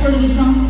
For of the song?